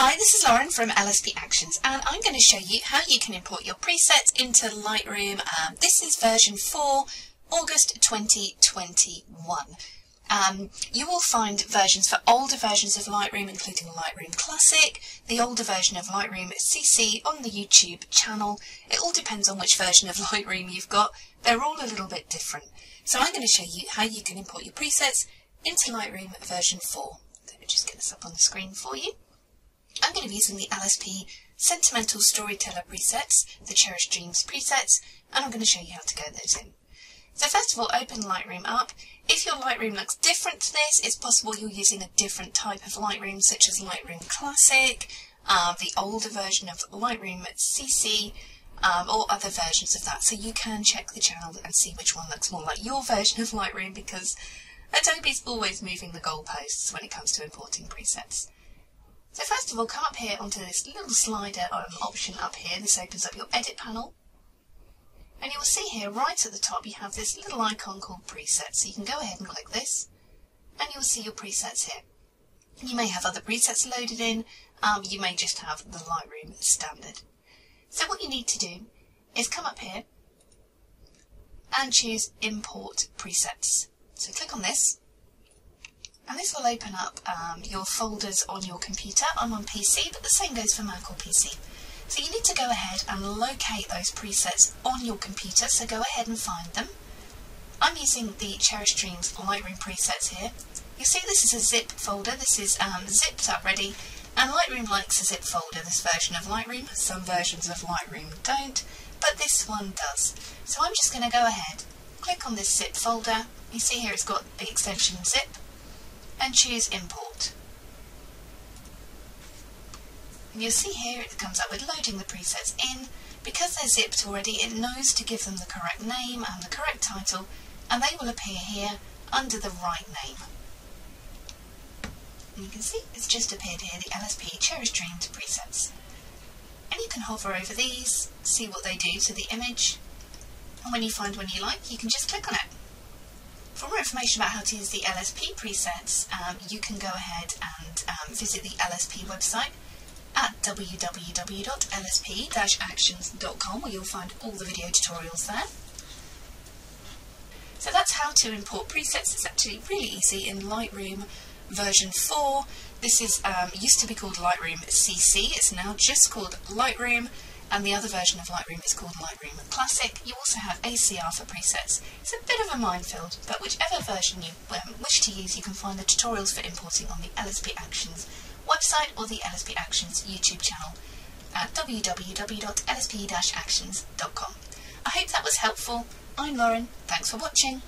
Hi, this is Lauren from LSP Actions and I'm going to show you how you can import your presets into Lightroom. Um, this is version 4, August 2021. Um, you will find versions for older versions of Lightroom, including Lightroom Classic, the older version of Lightroom CC on the YouTube channel. It all depends on which version of Lightroom you've got. They're all a little bit different. So I'm going to show you how you can import your presets into Lightroom version 4. Let me just get this up on the screen for you. I'm going to be using the LSP Sentimental Storyteller presets, the Cherished Dreams presets, and I'm going to show you how to get those in. So first of all, open Lightroom up. If your Lightroom looks different to this, it's possible you're using a different type of Lightroom, such as Lightroom Classic, uh, the older version of Lightroom CC, um, or other versions of that. So you can check the channel and see which one looks more like your version of Lightroom because Adobe's always moving the goalposts when it comes to importing presets. So first of all, come up here onto this little slider um, option up here. This opens up your edit panel. And you will see here, right at the top, you have this little icon called presets. So you can go ahead and click this, and you'll see your presets here. You may have other presets loaded in, um, you may just have the Lightroom standard. So what you need to do is come up here and choose Import Presets. So click on this, and this will open up um, your folders on your computer. I'm on PC, but the same goes for Mac or PC. So you need to go ahead and locate those presets on your computer, so go ahead and find them. I'm using the Cherish Dreams Lightroom presets here. You see this is a zip folder, this is um, zipped up ready, and Lightroom likes a zip folder, this version of Lightroom. Some versions of Lightroom don't, but this one does. So I'm just going to go ahead, click on this zip folder. You see here it's got the extension zip and choose import. And you'll see here it comes up with loading the presets in. Because they're zipped already, it knows to give them the correct name and the correct title, and they will appear here under the right name. And you can see it's just appeared here, the LSP Cherish Dreams presets. And you can hover over these, see what they do to the image, and when you find one you like, you can just click on it. For more information about how to use the LSP presets, um, you can go ahead and um, visit the LSP website at www.lsp-actions.com where you'll find all the video tutorials there. So that's how to import presets. It's actually really easy in Lightroom version 4. This is um, used to be called Lightroom CC. It's now just called Lightroom and the other version of Lightroom is called Lightroom Classic. You also have ACR for presets. It's a bit of a minefield, but whichever version you um, wish to use, you can find the tutorials for importing on the LSP Actions website or the LSP Actions YouTube channel at www.lsp-actions.com. I hope that was helpful. I'm Lauren. Thanks for watching.